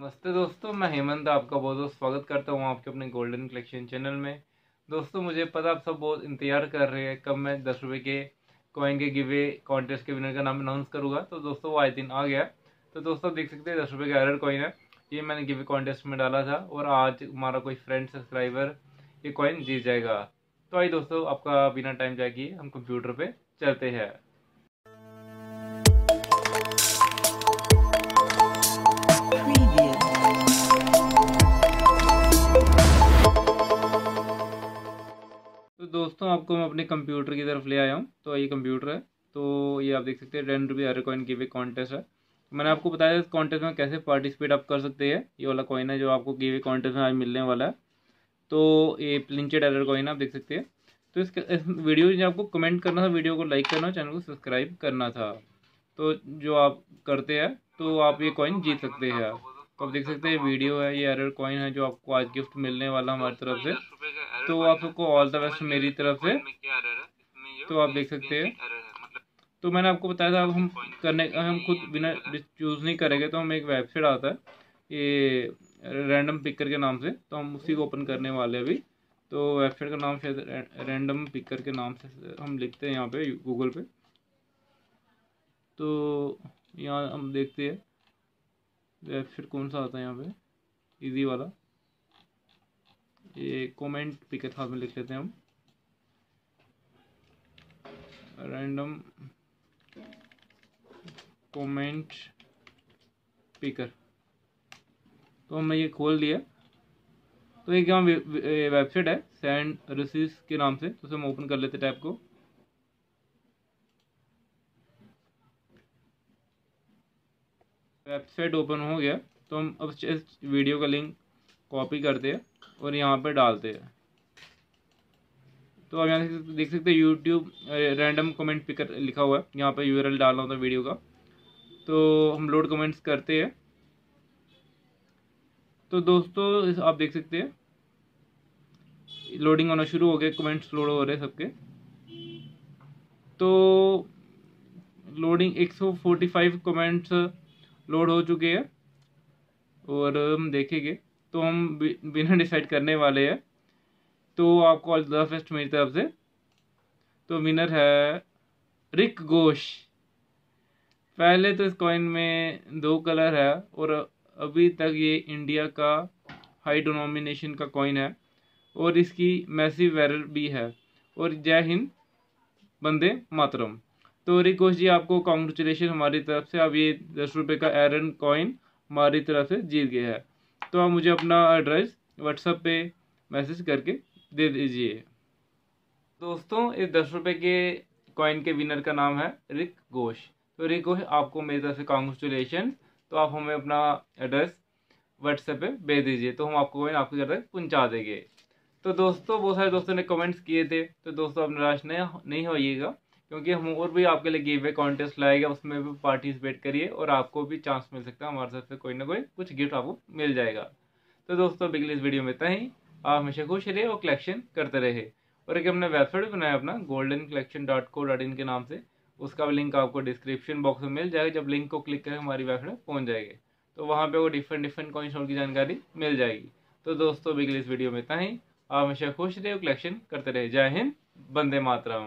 नमस्ते दोस्तों, मैं हेमंत आपका बहुत बहुत स्वागत करता हूँ आपके अपने गोल्डन कलेक्शन चैनल में। दोस्तों, मुझे पता आप सब बहुत इंतज़ार कर रहे हैं कब मैं दस रुपये के कॉइन के गिवे कॉन्टेस्ट के विनर का नाम अनाउंस करूँगा। तो दोस्तों, वो आज दिन आ गया। तो दोस्तों देख सकते हैं दस रुपये का एरर कॉइन है। ये मैंने गिवे कॉन्टेस्ट में डाला था और आज हमारा कोई फ्रेंड सब्सक्राइबर ये कॉइन जीत जाएगा। तो आइए दोस्तों, आपका बिना टाइम जाएगी हम कंप्यूटर पर चलते हैं। दोस्तों आपको मैं अपने कंप्यूटर की तरफ़ ले आया हूँ। तो ये कंप्यूटर है। तो ये आप देख सकते हैं टेन रुपये हर कॉइन गिवे कॉन्टेस्ट है। मैंने आपको बताया इस कॉन्टेस्ट में कैसे पार्टिसिपेट आप कर सकते हैं। ये वाला कॉइन है जो आपको गिवे कॉन्टेस्ट में आज मिलने वाला है। तो ये प्लिंचेड एरर कॉइन आप देख सकते हैं। तो इस, इस वीडियो में आपको कमेंट करना था वीडियो को लाइक करना चैनल को सब्सक्राइब करना था। तो जो आप करते हैं तो आप ये कॉइन जीत सकते हैं। तो आप देख सकते हैं वीडियो है ये एरर कॉइन है जो आपको आज गिफ्ट मिलने वाला हमारी तरफ़ से। तो आप सबको ऑल द बेस्ट मेरी तरफ़ से। तो आप देख सकते हैं। तो मैंने आपको बताया था, अब हम करने, हम खुद बिना चूज़ नहीं करेंगे तो हम एक वेबसाइट आता है, ये रैंडम पिकर के नाम से तो हम उसी को ओपन करने वाले अभी। तो वेबसाइट का नाम शायद रैंडम पिकर के नाम से हम लिखते हैं यहाँ पे गूगल पे। तो यहाँ हम देखते हैं वेबसाइट कौन सा आता है यहाँ पे इजी वाला। ये कमेंट पिकर साथ में लिख लेते हैं हम। रैंडम कमेंट पिकर तो हमने ये खोल दिया। तो एक यहाँ वेबसाइट है सैंड रिसीस के नाम से तो उसे हम ओपन कर लेते टैब को। वेबसाइट ओपन हो गया। तो हम अब इस वीडियो का लिंक कॉपी करते हैं और यहाँ पे डालते हैं। तो आप यहाँ देख सकते हैं यूट्यूब रैंडम कमेंट पिकर लिखा हुआ है। यहाँ पे यूआरएल डालना होता है वीडियो का। तो हम लोड कमेंट्स करते हैं। तो दोस्तों आप देख सकते हैं। लोडिंग होना शुरू हो गया कमेंट्स लोड हो रहे हैं सबके। तो लोडिंग 145 कमेंट्स लोड हो चुके हैं। और हम देखेंगे। तो हम बिना डिसाइड करने वाले हैं। तो आपको ऑल द फेस्ट मेरी तरफ़ से। तो विनर है रिक घोष। पहले तो इस कॉइन में दो कलर है और अभी तक ये इंडिया का हाई डोनोमिनेशन का कॉइन है और इसकी मैसिव एरर भी है और जय हिंद बंदे मातरम। तो रिकोश जी, आपको कॉन्ग्रेचुलेशन हमारी तरफ़ से। अब ये दस रुपये का एरन कॉइन हमारी तरफ़ से जीत गया है। तो आप मुझे अपना एड्रेस व्हाट्सएप पे मैसेज करके दे दीजिए। दोस्तों, इस दस रुपये के कॉइन के विनर का नाम है रिक घोष। तो रिक घोष, आपको मेरी तरफ़ से कॉन्ग्रेचुलेशन तो आप हमें अपना एड्रेस व्हाट्सएप पे भेज दीजिए। तो हम आपको कॉइन आपके घर तक पहुँचा देंगे। तो दोस्तों, बहुत सारे दोस्तों ने कमेंट्स किए थे। तो दोस्तों, आप निराश नहीं होइएगा। क्योंकि हम और भी आपके लिए गिव वे कॉन्टेस्ट लाएगा, उसमें भी पार्टिसिपेट करिए और आपको भी चांस मिल सकता है। हमारे तरफ़ से कोई ना कोई कुछ गिफ्ट आपको मिल जाएगा। तो दोस्तों बिगली इस वीडियो में इतना ही। आप हमेशा खुश रहे और कलेक्शन करते रहे और एक हमने वेबसाइट भी बनाया अपना golden collection dot co dot in के नाम से। उसका भी लिंक आपको डिस्क्रिप्शन बॉक्स में मिल जाएगा। जब लिंक को क्लिक करें हमारी वेबसाइट पहुँच जाएगी। तो वहाँ पे वो डिफरेंट डिफरेंट कॉइन की जानकारी मिल जाएगी। तो दोस्तों बिगली इस वीडियो में इतना ही। आप हमेशा खुश रहे और कलेक्शन करते रहे जय हिंद बंदे मातरम।